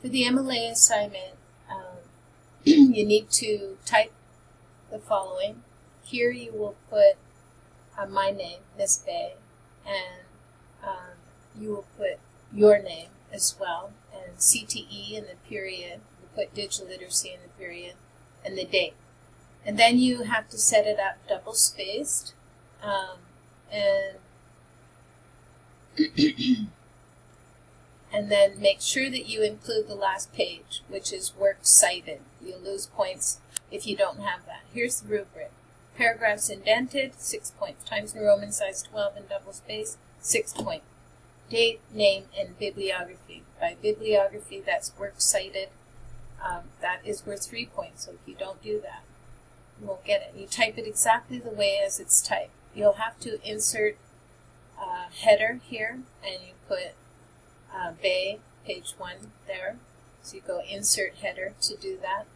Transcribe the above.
For the MLA assignment, um, you need to type the following. Here you will put uh, my name, Miss Bey, and um, you will put your name as well, and CTE in the period. You put digital literacy in the period, and the date. And then you have to set it up double spaced, um, and and then make sure that you include the last page, which is work cited. You'll lose points if you don't have that. Here's the rubric. Paragraphs indented, six points. Times New Roman size 12 and double space, six points. Date, name, and bibliography. By bibliography, that's work cited. Um, that is worth three points, so if you don't do that, you won't get it. You type it exactly the way as it's typed. You'll have to insert a header here, and you put uh, Bey, page one there. So you go insert header to do that.